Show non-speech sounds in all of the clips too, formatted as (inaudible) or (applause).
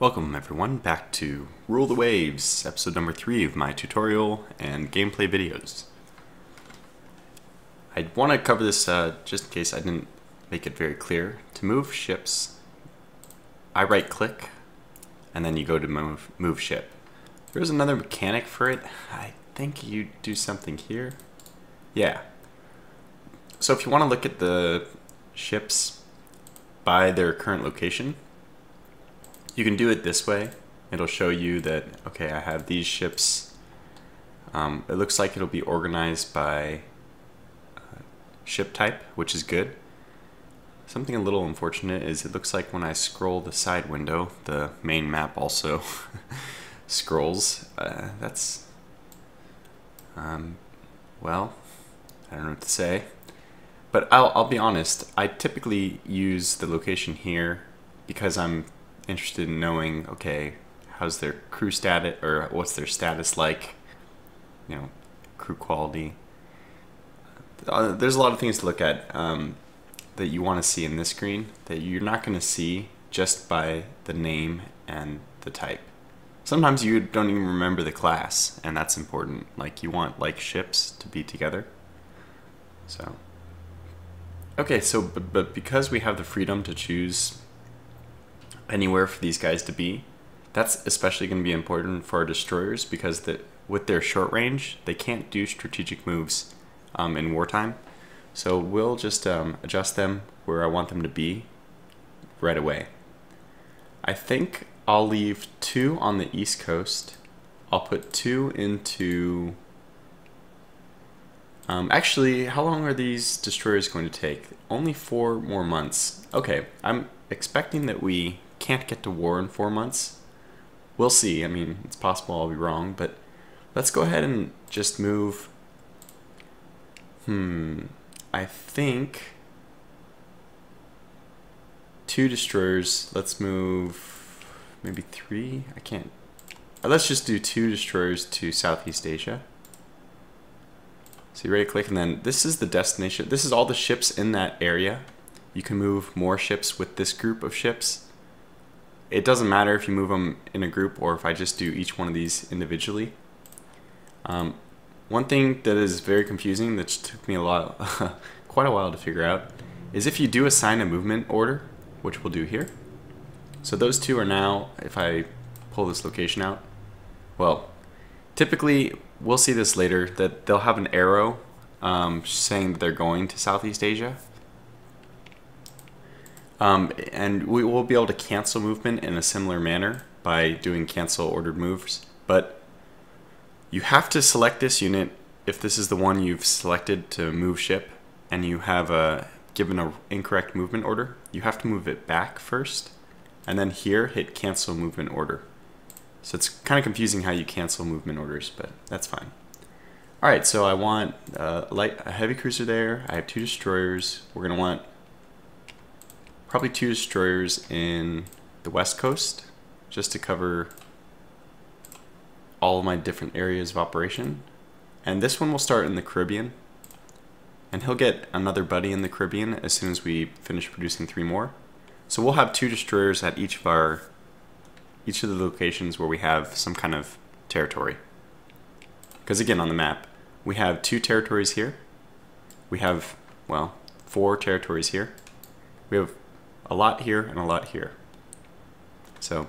Welcome everyone back to Rule the Waves, episode number 3 of my tutorial and gameplay videos. I want to cover this uh, just in case I didn't make it very clear. To move ships, I right click and then you go to move, move ship. There's another mechanic for it. I think you do something here. Yeah. So if you want to look at the ships by their current location, you can do it this way. It'll show you that, okay, I have these ships. Um, it looks like it'll be organized by uh, ship type, which is good. Something a little unfortunate is it looks like when I scroll the side window, the main map also (laughs) scrolls. Uh, that's, um, well, I don't know what to say. But I'll, I'll be honest, I typically use the location here because I'm interested in knowing, okay, how's their crew status or what's their status like, you know, crew quality. Uh, there's a lot of things to look at um, that you want to see in this screen that you're not going to see just by the name and the type. Sometimes you don't even remember the class, and that's important. Like you want like ships to be together. So, okay, so but, but because we have the freedom to choose anywhere for these guys to be. That's especially going to be important for our destroyers because the, with their short range, they can't do strategic moves um, in wartime. So we'll just um, adjust them where I want them to be right away. I think I'll leave two on the east coast. I'll put two into... Um, actually, how long are these destroyers going to take? Only four more months. Okay, I'm expecting that we can't get to war in four months. We'll see. I mean, it's possible I'll be wrong, but let's go ahead and just move. Hmm. I think two destroyers. Let's move maybe three. I can't. Let's just do two destroyers to Southeast Asia. So you right click and then this is the destination. This is all the ships in that area. You can move more ships with this group of ships it doesn't matter if you move them in a group or if I just do each one of these individually. Um, one thing that is very confusing that took me a lot, (laughs) quite a while to figure out, is if you do assign a movement order, which we'll do here. So those two are now, if I pull this location out, well, typically we'll see this later that they'll have an arrow um, saying that they're going to Southeast Asia. Um, and we will be able to cancel movement in a similar manner by doing cancel ordered moves. But you have to select this unit if this is the one you've selected to move ship and you have a given an incorrect movement order, you have to move it back first and then here hit cancel movement order. So it's kind of confusing how you cancel movement orders, but that's fine. All right, so I want uh, a light, a heavy cruiser there. I have two destroyers. We're gonna want probably two destroyers in the west coast just to cover all of my different areas of operation. And this one will start in the Caribbean. And he'll get another buddy in the Caribbean as soon as we finish producing three more. So we'll have two destroyers at each of our each of the locations where we have some kind of territory. Because again on the map, we have two territories here. We have, well, four territories here. We have a lot here and a lot here. So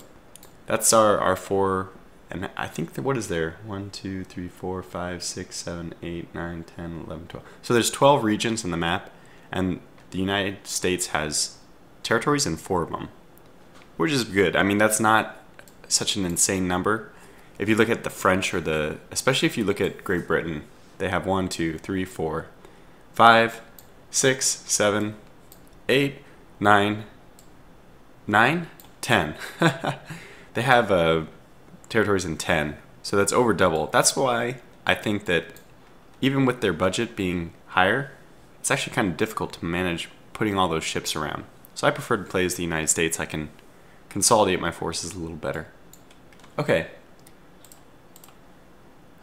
that's our, our four, and I think what is there? 1, 2, 3, 4, 5, 6, 7, 8, 9, 10, 11, 12. So there's 12 regions in the map, and the United States has territories in four of them, which is good. I mean, that's not such an insane number. If you look at the French or the, especially if you look at Great Britain, they have one, two, three, four, five, six, seven, eight, nine, nine, ten. (laughs) they have uh, territories in ten, so that's over double. That's why I think that even with their budget being higher, it's actually kind of difficult to manage putting all those ships around. So I prefer to play as the United States. I can consolidate my forces a little better. Okay.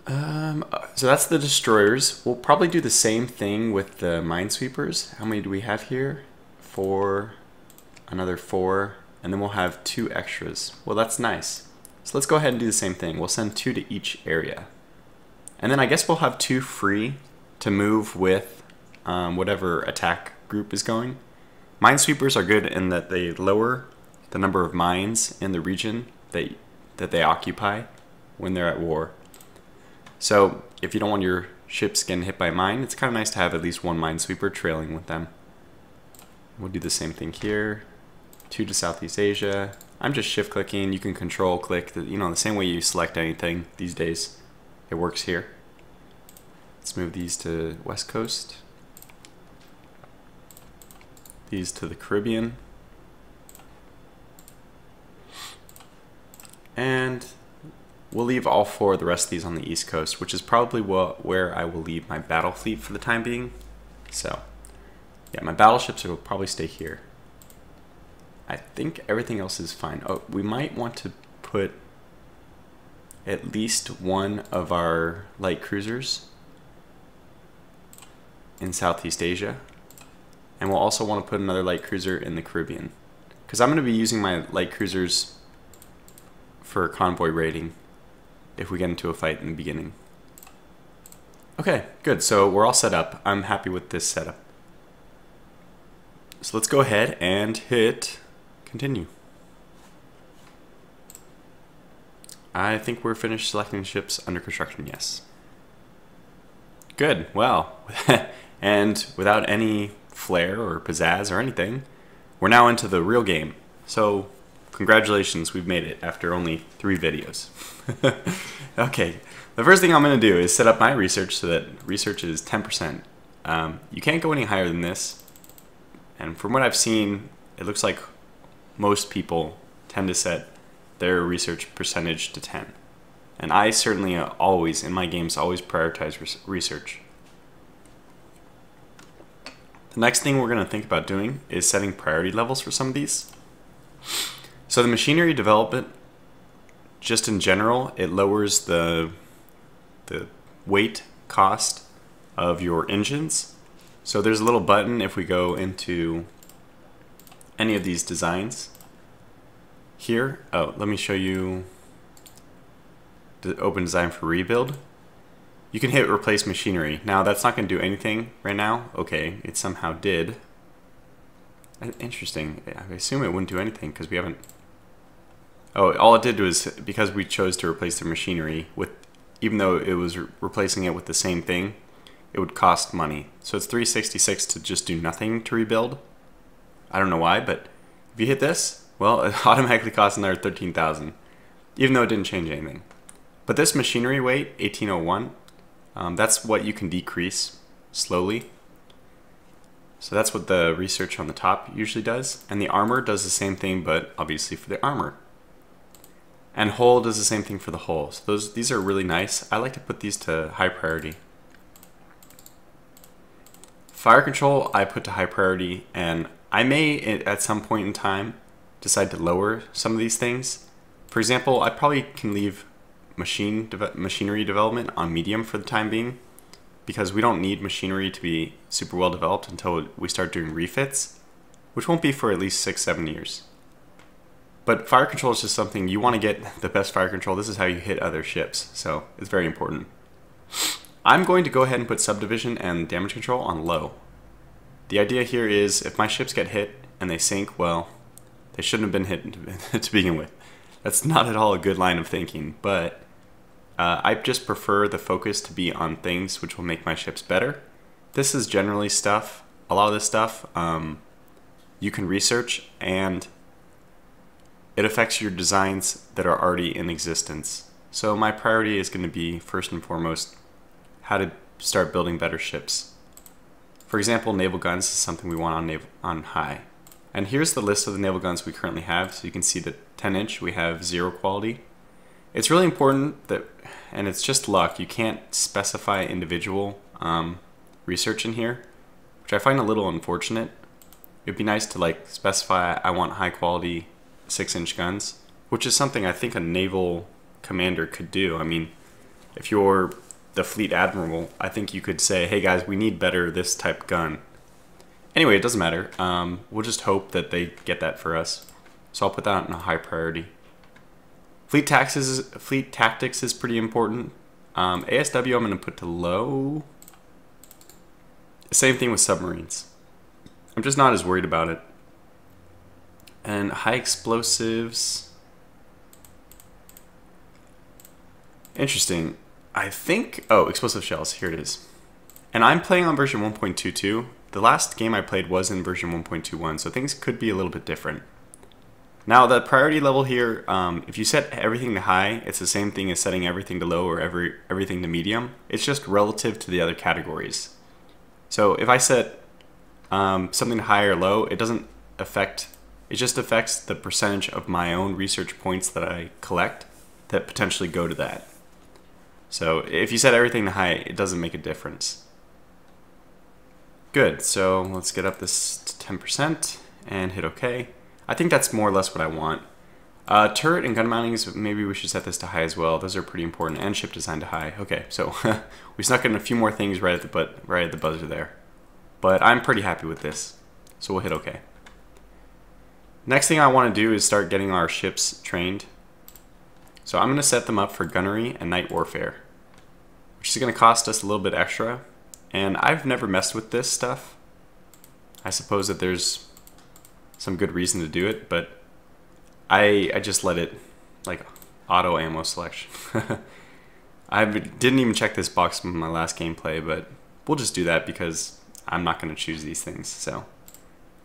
Um, so that's the destroyers. We'll probably do the same thing with the minesweepers. How many do we have here? four, another four, and then we'll have two extras. Well, that's nice. So let's go ahead and do the same thing. We'll send two to each area. And then I guess we'll have two free to move with um, whatever attack group is going. Minesweepers are good in that they lower the number of mines in the region that, that they occupy when they're at war. So if you don't want your ships getting hit by mine, it's kind of nice to have at least one minesweeper trailing with them. We'll do the same thing here. Two to Southeast Asia. I'm just shift clicking. You can control click, the, you know, the same way you select anything these days. It works here. Let's move these to West Coast. These to the Caribbean. And we'll leave all four of the rest of these on the East Coast, which is probably what, where I will leave my battle fleet for the time being. So, yeah, my battleships will probably stay here. I think everything else is fine. Oh, we might want to put at least one of our light cruisers in Southeast Asia. And we'll also want to put another light cruiser in the Caribbean. Because I'm going to be using my light cruisers for convoy raiding if we get into a fight in the beginning. Okay, good. So we're all set up. I'm happy with this setup. So let's go ahead and hit continue. I think we're finished selecting ships under construction, yes. Good, well, (laughs) and without any flair or pizzazz or anything, we're now into the real game. So, congratulations, we've made it after only three videos. (laughs) okay, the first thing I'm going to do is set up my research so that research is 10%. Um, you can't go any higher than this, and from what I've seen, it looks like most people tend to set their research percentage to 10. And I certainly uh, always, in my games, always prioritize res research. The next thing we're going to think about doing is setting priority levels for some of these. So the machinery development, just in general, it lowers the, the weight cost of your engines. So there's a little button if we go into any of these designs here. Oh, let me show you the open design for rebuild. You can hit replace machinery. Now that's not going to do anything right now. Okay, it somehow did. Interesting. I assume it wouldn't do anything because we haven't... Oh, all it did was because we chose to replace the machinery with, even though it was re replacing it with the same thing, it would cost money. So it's 366 to just do nothing to rebuild. I don't know why, but if you hit this, well, (laughs) it automatically costs another 13,000, even though it didn't change anything. But this machinery weight, 1801, um, that's what you can decrease slowly. So that's what the research on the top usually does. And the armor does the same thing, but obviously for the armor. And hull does the same thing for the hull. So those these are really nice. I like to put these to high priority. Fire control I put to high priority and I may at some point in time decide to lower some of these things. For example, I probably can leave machine de machinery development on medium for the time being because we don't need machinery to be super well developed until we start doing refits, which won't be for at least six, seven years. But fire control is just something you want to get the best fire control. This is how you hit other ships, so it's very important. I'm going to go ahead and put subdivision and damage control on low. The idea here is if my ships get hit and they sink, well, they shouldn't have been hit (laughs) to begin with. That's not at all a good line of thinking, but uh, I just prefer the focus to be on things which will make my ships better. This is generally stuff, a lot of this stuff um, you can research and it affects your designs that are already in existence. So my priority is going to be first and foremost how to start building better ships. For example, naval guns is something we want on, naval, on high. And here's the list of the naval guns we currently have. So you can see the 10 inch, we have zero quality. It's really important that, and it's just luck, you can't specify individual um, research in here, which I find a little unfortunate. It'd be nice to like specify I want high quality six inch guns, which is something I think a naval commander could do. I mean, if you're the fleet admiral, I think you could say, hey guys, we need better this type gun. Anyway, it doesn't matter. Um, we'll just hope that they get that for us. So I'll put that in a high priority. Fleet taxes, fleet tactics is pretty important. Um, ASW I'm going to put to low. Same thing with submarines. I'm just not as worried about it. And high explosives. Interesting. I think, oh, explosive shells, here it is. And I'm playing on version 1.22. The last game I played was in version 1.21, so things could be a little bit different. Now the priority level here, um, if you set everything to high, it's the same thing as setting everything to low or every everything to medium. It's just relative to the other categories. So if I set um, something to high or low, it doesn't affect, it just affects the percentage of my own research points that I collect that potentially go to that. So if you set everything to high, it doesn't make a difference. Good, so let's get up this to 10% and hit OK. I think that's more or less what I want. Uh, turret and gun mountings, maybe we should set this to high as well. Those are pretty important. And ship design to high. Okay, so (laughs) we snuck in a few more things right at the right at the buzzer there. But I'm pretty happy with this. So we'll hit OK. Next thing I want to do is start getting our ships trained. So I'm going to set them up for gunnery and night warfare. Which is going to cost us a little bit extra. And I've never messed with this stuff. I suppose that there's some good reason to do it, but I I just let it like auto ammo selection. (laughs) I didn't even check this box from my last gameplay, but we'll just do that because I'm not going to choose these things. So,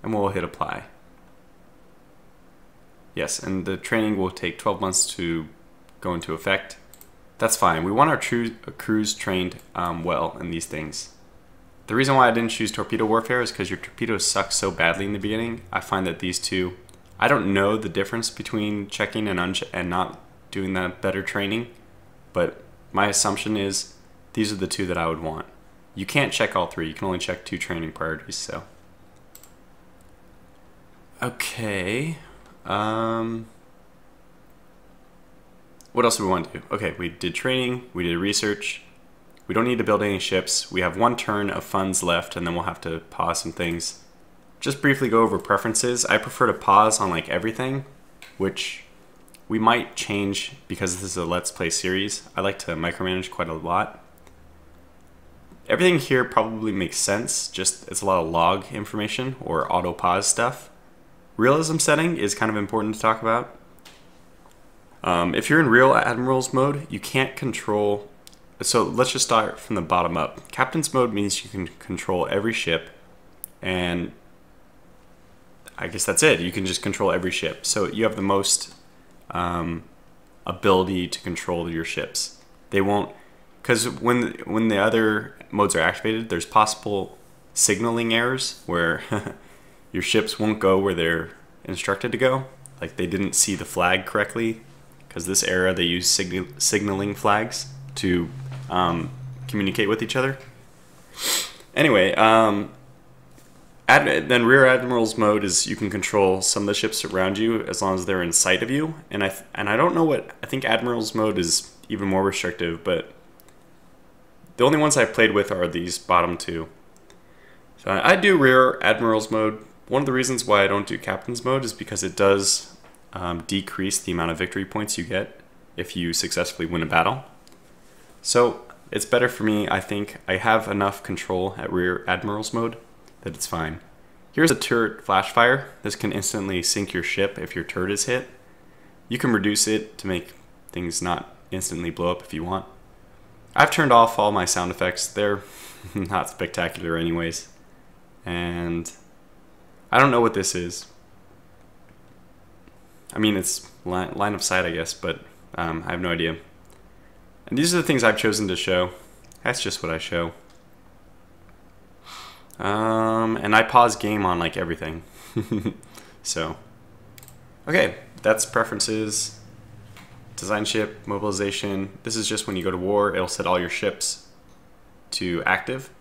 and we'll hit apply. Yes, and the training will take 12 months to go into effect. That's fine. We want our crews trained um, well in these things. The reason why I didn't choose Torpedo Warfare is because your torpedoes suck so badly in the beginning. I find that these two, I don't know the difference between checking and, and not doing that better training, but my assumption is these are the two that I would want. You can't check all three, you can only check two training priorities, so. Okay. Um, what else do we want to do? Okay, we did training, we did research, we don't need to build any ships. We have one turn of funds left and then we'll have to pause some things. Just briefly go over preferences. I prefer to pause on like everything, which we might change because this is a Let's Play series. I like to micromanage quite a lot. Everything here probably makes sense, just it's a lot of log information or auto pause stuff. Realism setting is kind of important to talk about. Um, if you're in real admirals mode, you can't control so let's just start from the bottom up. Captain's mode means you can control every ship, and I guess that's it. You can just control every ship. So you have the most um, ability to control your ships. They won't, because when when the other modes are activated, there's possible signaling errors where (laughs) your ships won't go where they're instructed to go. Like they didn't see the flag correctly, because this era they use sig signaling flags to um, communicate with each other. Anyway, um, ad- then rear admiral's mode is you can control some of the ships around you as long as they're in sight of you. And I th- and I don't know what I think admiral's mode is even more restrictive, but the only ones I've played with are these bottom two. So I do rear admiral's mode. One of the reasons why I don't do captain's mode is because it does um, decrease the amount of victory points you get if you successfully win a battle. So it's better for me, I think. I have enough control at rear admiral's mode that it's fine. Here's a turret flash fire. This can instantly sink your ship if your turret is hit. You can reduce it to make things not instantly blow up if you want. I've turned off all my sound effects. They're (laughs) not spectacular anyways. And I don't know what this is. I mean, it's line, line of sight, I guess, but um, I have no idea. And these are the things I've chosen to show. That's just what I show. Um, and I pause game on like everything. (laughs) so, okay, that's preferences, design ship, mobilization. This is just when you go to war, it'll set all your ships to active,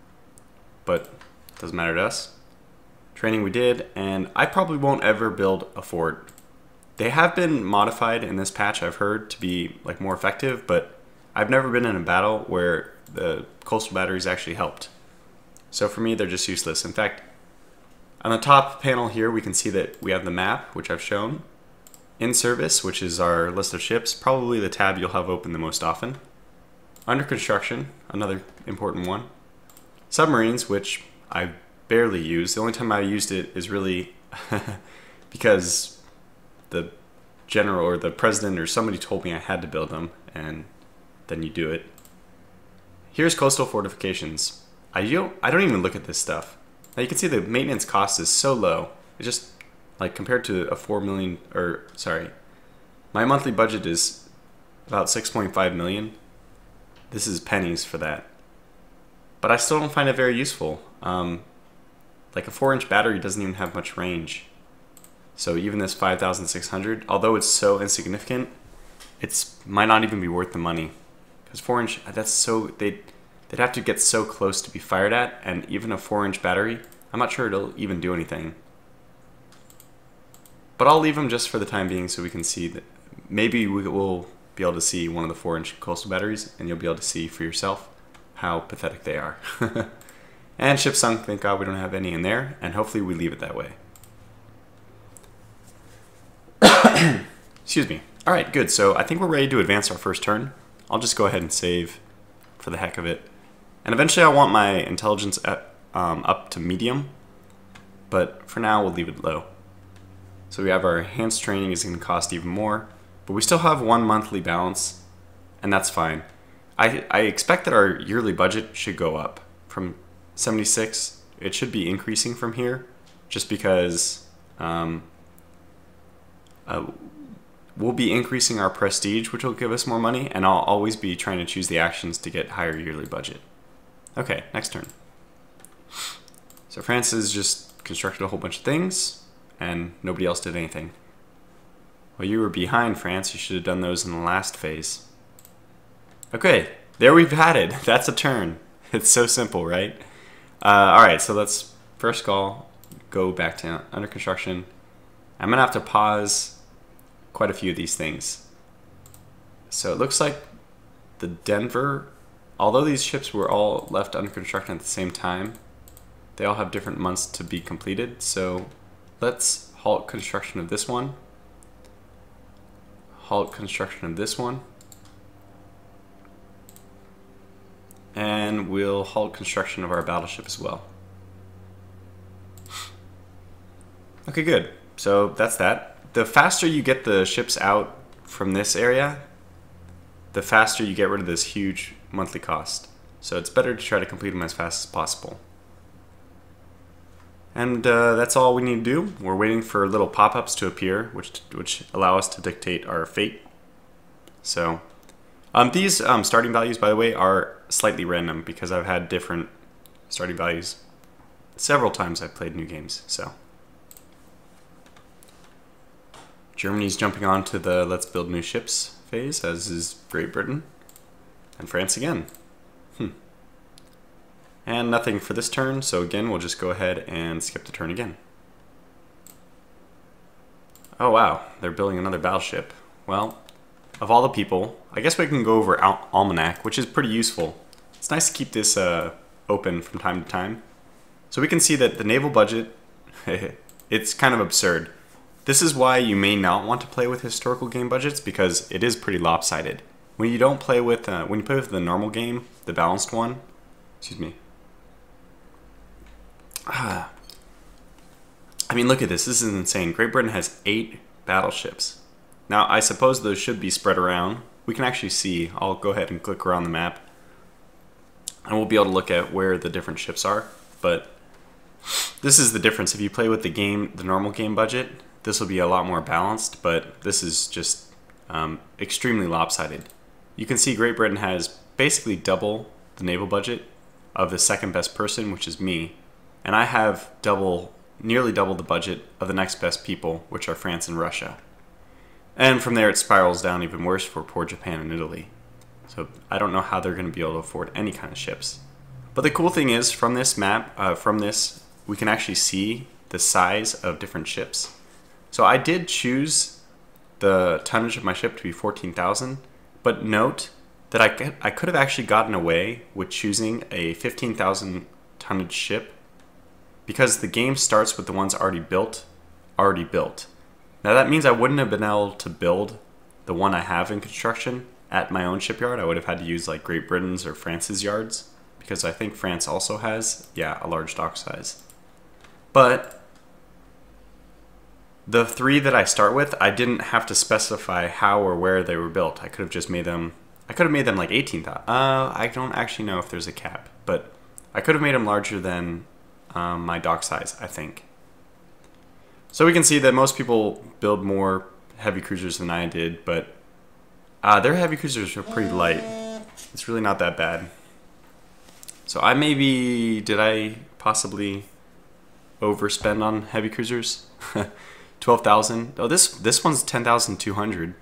but doesn't matter to us. Training we did, and I probably won't ever build a fort. They have been modified in this patch, I've heard, to be like more effective, but I've never been in a battle where the coastal batteries actually helped. So for me, they're just useless. In fact, on the top panel here, we can see that we have the map, which I've shown. In service, which is our list of ships, probably the tab you'll have open the most often. Under construction, another important one. Submarines, which I barely use. The only time I used it is really (laughs) because the general or the president or somebody told me I had to build them, and then you do it. Here's coastal fortifications. I don't, I don't even look at this stuff. Now you can see the maintenance cost is so low. It's just like compared to a 4 million or sorry. My monthly budget is about 6.5 million. This is pennies for that. But I still don't find it very useful. Um, like a 4 inch battery doesn't even have much range. So even this 5600, although it's so insignificant, it's might not even be worth the money. Because 4 inch, uh, that's so, they they'd have to get so close to be fired at, and even a 4 inch battery, I'm not sure it'll even do anything. But I'll leave them just for the time being so we can see that maybe we will be able to see one of the 4 inch coastal batteries, and you'll be able to see for yourself how pathetic they are. (laughs) and ship sunk, thank God we don't have any in there, and hopefully we leave it that way. (coughs) Excuse me. All right, good. So I think we're ready to advance our first turn. I'll just go ahead and save for the heck of it. And eventually I want my intelligence at, um, up to medium, but for now we'll leave it low. So we have our enhanced training is going to cost even more, but we still have one monthly balance, and that's fine. I, I expect that our yearly budget should go up from 76. It should be increasing from here, just because um, uh, we'll be increasing our prestige, which will give us more money, and I'll always be trying to choose the actions to get higher yearly budget. Okay, next turn. So France has just constructed a whole bunch of things, and nobody else did anything. Well, you were behind, France. You should have done those in the last phase. Okay, there we've had it. (laughs) That's a turn. It's so simple, right? Uh, all right, so let's first call, go back to under construction. I'm gonna have to pause quite a few of these things. So it looks like the Denver, although these ships were all left under construction at the same time, they all have different months to be completed. So let's halt construction of this one, halt construction of this one, and we'll halt construction of our battleship as well. (sighs) Okay, good. So that's that. The faster you get the ships out from this area, the faster you get rid of this huge monthly cost. So it's better to try to complete them as fast as possible. And uh, that's all we need to do. We're waiting for little pop-ups to appear, which which allow us to dictate our fate. So um, these um, starting values, by the way, are slightly random because I've had different starting values several times I've played new games. So. Germany's jumping on to the let's build new ships phase, as is Great Britain. And France again. Hmm. And nothing for this turn, so again, we'll just go ahead and skip the turn again. Oh wow, they're building another battleship. Well, of all the people, I guess we can go over Al Almanac, which is pretty useful. It's nice to keep this uh, open from time to time. So we can see that the naval budget, (laughs) it's kind of absurd. This is why you may not want to play with historical game budgets because it is pretty lopsided. When you don't play with, uh, when you play with the normal game, the balanced one, excuse me. Ah. (sighs) I mean, look at this. This is insane. Great Britain has eight battleships. Now, I suppose those should be spread around. We can actually see. I'll go ahead and click around the map. And we'll be able to look at where the different ships are. But this is the difference. If you play with the game, the normal game budget, this will be a lot more balanced, but this is just um, extremely lopsided. You can see Great Britain has basically double the naval budget of the second best person, which is me, and I have double, nearly double the budget of the next best people, which are France and Russia. And from there, it spirals down even worse for poor Japan and Italy. So I don't know how they're going to be able to afford any kind of ships. But the cool thing is, from this map, uh, from this, we can actually see the size of different ships. So I did choose the tonnage of my ship to be 14,000, but note that I could, I could have actually gotten away with choosing a 15,000 tonnage ship because the game starts with the ones already built, already built. Now that means I wouldn't have been able to build the one I have in construction at my own shipyard. I would have had to use like Great Britain's or France's yards because I think France also has, yeah, a large dock size. But the three that I start with, I didn't have to specify how or where they were built. I could have just made them, I could have made them like 18,000. Uh, I don't actually know if there's a cap, but I could have made them larger than um, my dock size, I think. So we can see that most people build more heavy cruisers than I did, but uh, their heavy cruisers are pretty light. It's really not that bad. So I maybe, did I possibly overspend on heavy cruisers? (laughs) 12,000. Oh, this this one's 10,200.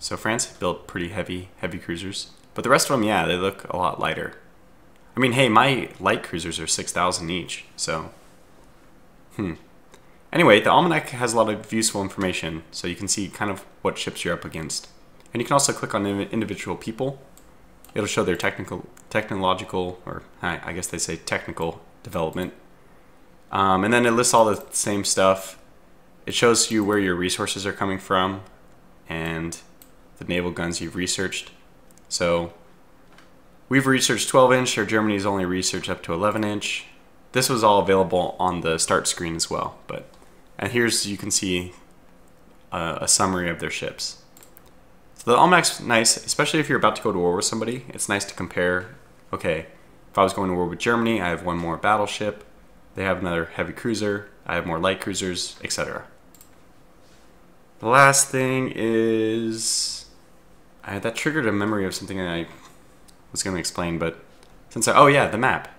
So France built pretty heavy heavy cruisers. But the rest of them, yeah, they look a lot lighter. I mean, hey, my light cruisers are 6,000 each. So, hmm. Anyway, the almanac has a lot of useful information, so you can see kind of what ships you're up against. And you can also click on individual people. It'll show their technical, technological, or I guess they say technical development. Um, and then it lists all the same stuff it shows you where your resources are coming from and the naval guns you've researched. So we've researched 12 inch, or Germany's only researched up to 11 inch. This was all available on the start screen as well. But and here's you can see a, a summary of their ships. So the Almanac's nice, especially if you're about to go to war with somebody. It's nice to compare. Okay, if I was going to war with Germany, I have one more battleship. They have another heavy cruiser. I have more light cruisers, etc. The last thing is I, that triggered a memory of something I was going to explain, but since I, oh yeah, the map.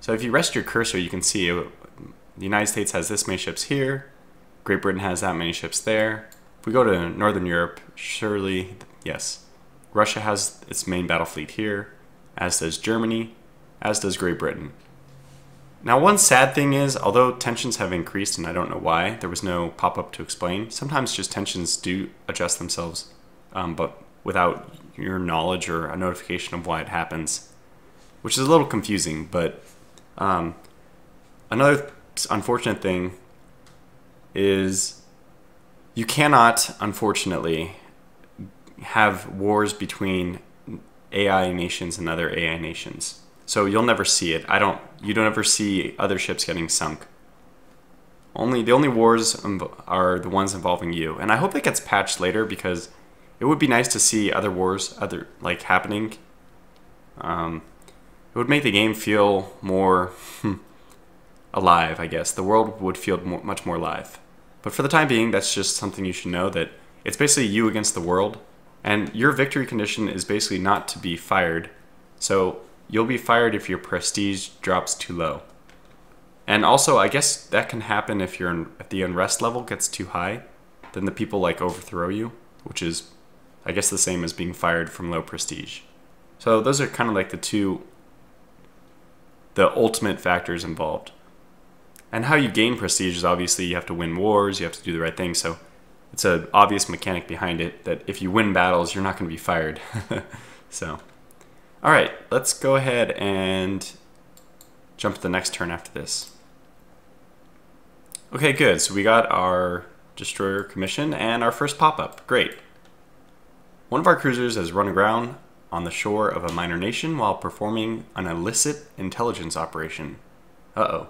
So if you rest your cursor, you can see uh, the United States has this many ships here. Great Britain has that many ships there. If we go to Northern Europe, surely, yes. Russia has its main battle fleet here, as does Germany, as does Great Britain. Now, one sad thing is, although tensions have increased, and I don't know why, there was no pop up to explain, sometimes just tensions do adjust themselves, um, but without your knowledge or a notification of why it happens, which is a little confusing. But um, another unfortunate thing is you cannot, unfortunately, have wars between AI nations and other AI nations. So you'll never see it. I don't. You don't ever see other ships getting sunk. Only the only wars are the ones involving you, and I hope it gets patched later because it would be nice to see other wars, other like happening. Um, it would make the game feel more (laughs) hmm, alive. I guess the world would feel more, much more alive. But for the time being, that's just something you should know that it's basically you against the world, and your victory condition is basically not to be fired. So You'll be fired if your prestige drops too low. And also, I guess that can happen if your if the unrest level gets too high, then the people like overthrow you, which is, I guess, the same as being fired from low prestige. So those are kind of like the two, the ultimate factors involved. And how you gain prestige is obviously you have to win wars, you have to do the right thing. So it's an obvious mechanic behind it that if you win battles, you're not going to be fired. (laughs) so. All right, let's go ahead and jump to the next turn after this. Okay, good. So we got our destroyer commission and our first pop-up. Great. One of our cruisers has run aground on the shore of a minor nation while performing an illicit intelligence operation. Uh-oh.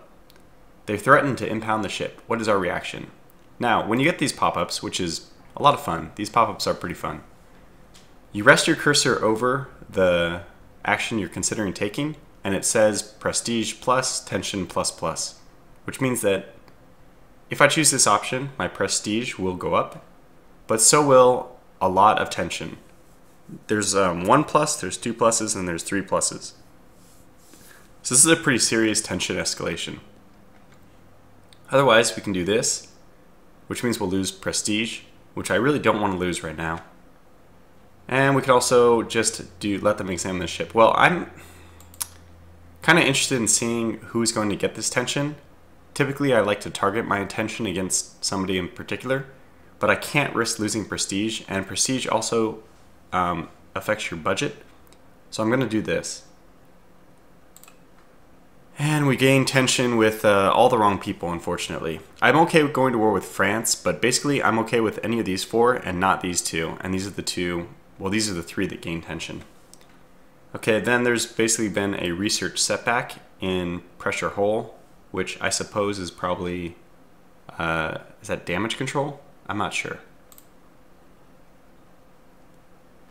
They threatened to impound the ship. What is our reaction? Now, when you get these pop-ups, which is a lot of fun, these pop-ups are pretty fun, you rest your cursor over the action you're considering taking, and it says prestige plus, tension plus plus, which means that if I choose this option, my prestige will go up, but so will a lot of tension. There's um, one plus, there's two pluses, and there's three pluses. So this is a pretty serious tension escalation. Otherwise, we can do this, which means we'll lose prestige, which I really don't want to lose right now. And we could also just do let them examine the ship. Well, I'm kind of interested in seeing who's going to get this tension. Typically, I like to target my attention against somebody in particular, but I can't risk losing prestige, and prestige also um, affects your budget. So I'm going to do this. And we gain tension with uh, all the wrong people, unfortunately. I'm okay with going to war with France, but basically I'm okay with any of these four and not these two. And these are the two, well, these are the three that gain tension. Okay, then there's basically been a research setback in pressure hull, which I suppose is probably, uh, is that damage control? I'm not sure.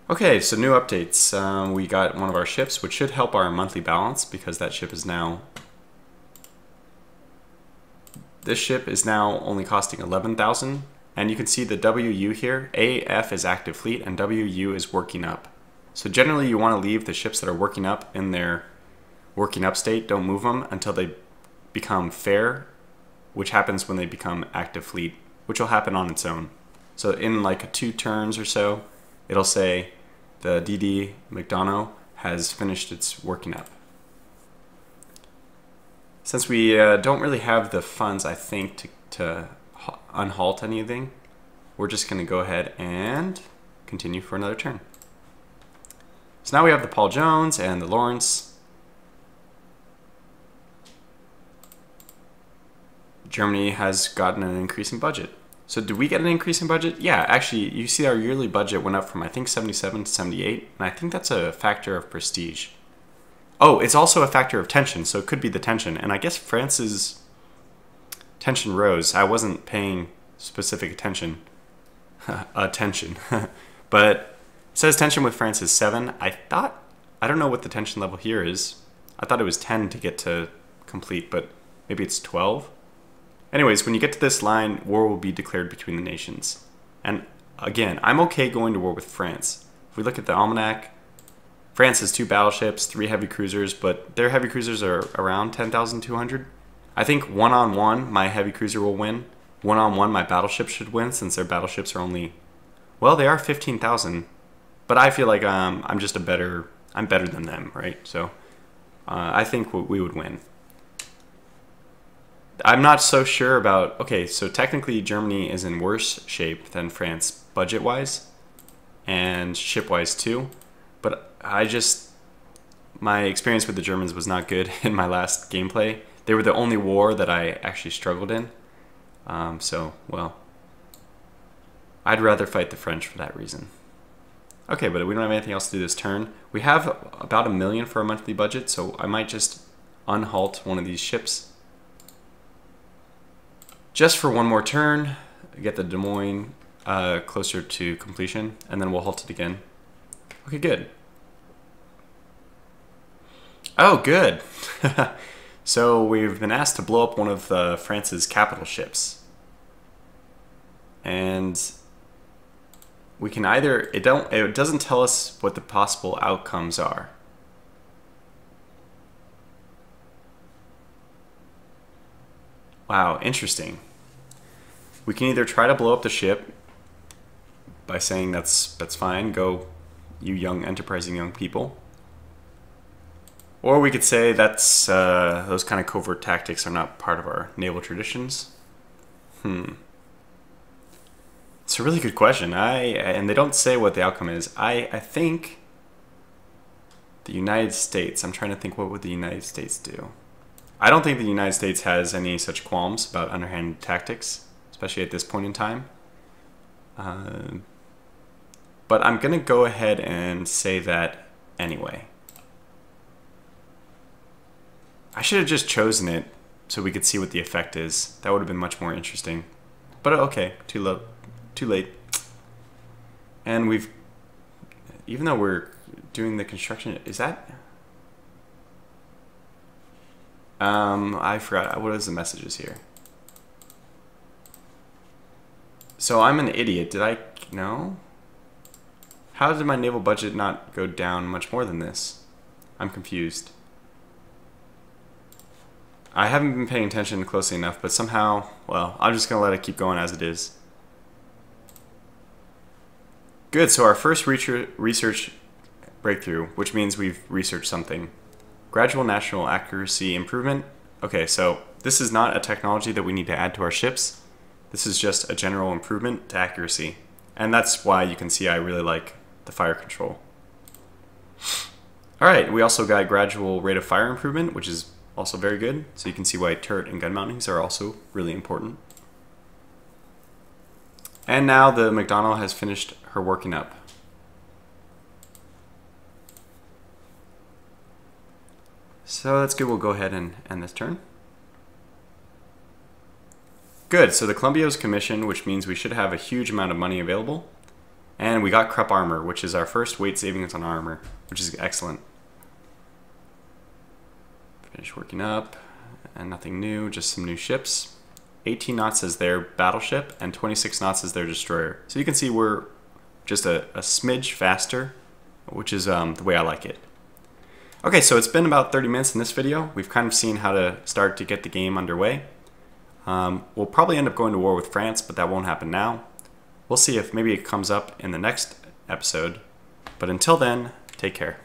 Okay, so new updates. Um, we got one of our ships, which should help our monthly balance because that ship is now... This ship is now only costing 11,000. And you can see the WU here. AF is active fleet and WU is working up. So generally you want to leave the ships that are working up in their working up state. Don't move them until they become fair, which happens when they become active fleet, which will happen on its own. So in like two turns or so, it'll say the DD McDonough has finished its working up. Since we uh, don't really have the funds, I think, to, to unhalt anything, we're just going to go ahead and continue for another turn. So now we have the Paul Jones and the Lawrence. Germany has gotten an increase in budget. So did we get an increase in budget? Yeah, actually, you see our yearly budget went up from I think 77 to 78, and I think that's a factor of prestige. Oh, it's also a factor of tension, so it could be the tension. And I guess France's tension rose. I wasn't paying specific attention. (laughs) attention. (laughs) but says tension with France is 7. I thought, I don't know what the tension level here is. I thought it was 10 to get to complete, but maybe it's 12? Anyways, when you get to this line, war will be declared between the nations. And again, I'm okay going to war with France. If we look at the almanac, France has two battleships, three heavy cruisers, but their heavy cruisers are around 10,200. I think one on one, my heavy cruiser will win. One on one, my battleship should win since their battleships are only, well, they are 15,000. But I feel like um, I'm just a better, I'm better than them, right? So uh, I think we would win. I'm not so sure about. Okay, so technically Germany is in worse shape than France budget wise and ship wise too. I just. My experience with the Germans was not good (laughs) in my last gameplay. They were the only war that I actually struggled in. Um, so, well. I'd rather fight the French for that reason. Okay, but we don't have anything else to do this turn. We have about a million for a monthly budget, so I might just unhalt one of these ships just for one more turn, get the Des Moines uh, closer to completion, and then we'll halt it again. Okay, good. Oh, good. (laughs) so we've been asked to blow up one of uh, France's capital ships. And we can either, it, don't, it doesn't tell us what the possible outcomes are. Wow, interesting. We can either try to blow up the ship by saying that's that's fine, go you young enterprising young people. Or we could say that's uh, those kind of covert tactics are not part of our naval traditions. Hmm. It's a really good question. I and they don't say what the outcome is. I I think the United States. I'm trying to think what would the United States do. I don't think the United States has any such qualms about underhand tactics especially at this point in time. Uh, but I'm going to go ahead and say that anyway. I should have just chosen it so we could see what the effect is. That would have been much more interesting. But okay, too low, too late. And we've, even though we're doing the construction, is that? Um, I forgot. What is the messages here? So I'm an idiot. Did I... No? How did my naval budget not go down much more than this? I'm confused. I haven't been paying attention closely enough, but somehow, well, I'm just going to let it keep going as it is. Good, so our first research breakthrough, which means we've researched something. Gradual national accuracy improvement. Okay, so this is not a technology that we need to add to our ships. This is just a general improvement to accuracy. And that's why you can see I really like the fire control. All right, we also got gradual rate of fire improvement, which is also very good. So you can see why turret and gun mountings are also really important. And now the McDonald has finished her working up. So that's good. We'll go ahead and end this turn. Good. So the Columbia commissioned, which means we should have a huge amount of money available. And we got Krupp armor, which is our first weight savings on armor, which is excellent. Finish working up, and nothing new, just some new ships. 18 knots as their battleship, and 26 knots as their destroyer. So you can see we're just a, a smidge faster, which is um, the way I like it. Okay, so it's been about 30 minutes in this video. We've kind of seen how to start to get the game underway. Um, we'll probably end up going to war with France, but that won't happen now. We'll see if maybe it comes up in the next episode. But until then, take care.